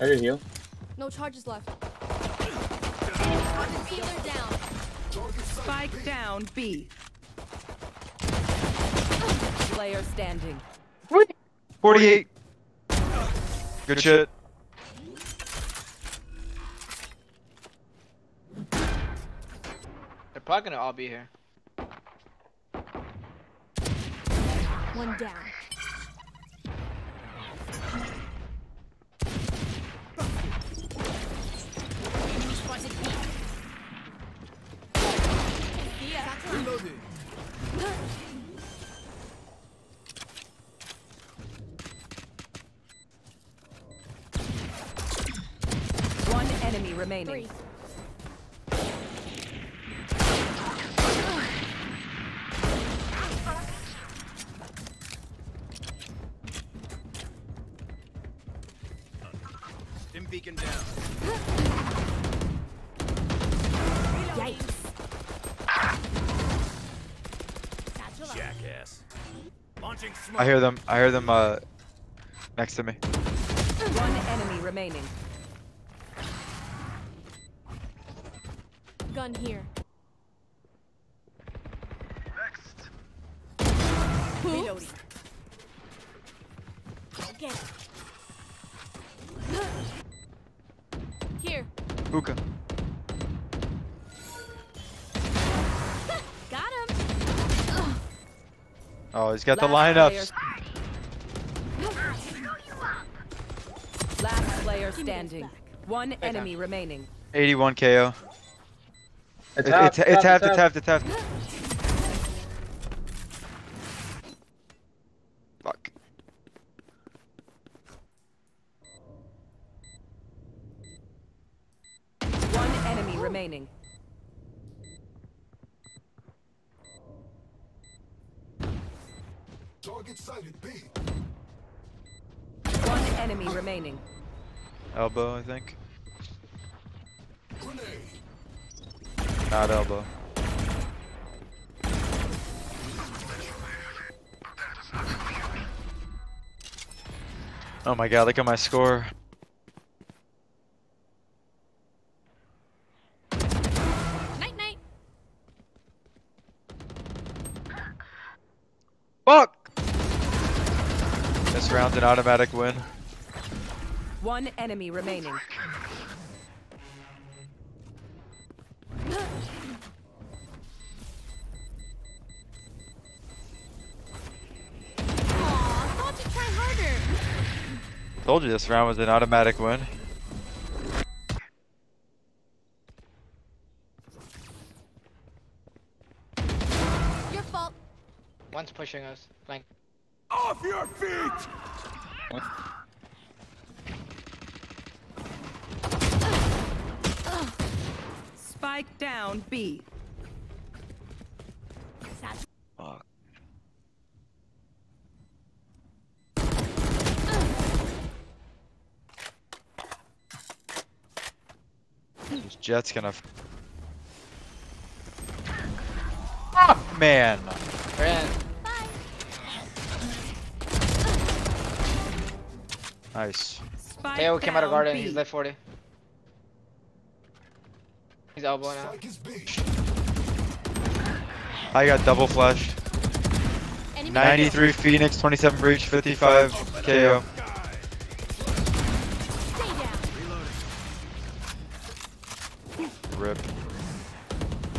I did heal. No charges left. Healer down. Spike down B. Player standing. 48. Good shit. They're probably gonna all be here. One down. One enemy remaining. Three. Stim beacon down. I hear them. I hear them uh next to me. One enemy remaining. Gun here. Reloading. Get it. Here. Hookah. Oh, he's got the Last lineups. Last player Give me those standing. back. One enemy remaining. 81 KO. It's It- half, It's it's half. half, It's half. It's half. Fuck. One enemy remaining. Target sighted B. One enemy remaining. Elbow, I think. Grenade. Not elbow. Oh my god, look at my score. Night night. Fuck! This round's an automatic win. One enemy remaining. Aw, thought you try harder. Told you this round was an automatic win. Your fault. One's pushing us. Flank. Off your feet! Spike down B. Fuck. This Jett's gonna. f- Ah, man. We're Nice. Spike KO came out of garden. B. He's left 40. He's elbow now. Spike is got double flashed. 93 Phoenix, 27 Breach, 55 KO. Rip.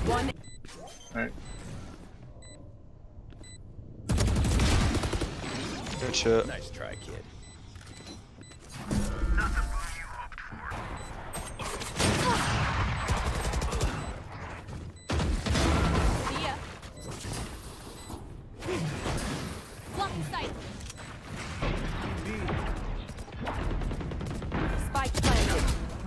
One Alright. Good shit. Nice try, kid.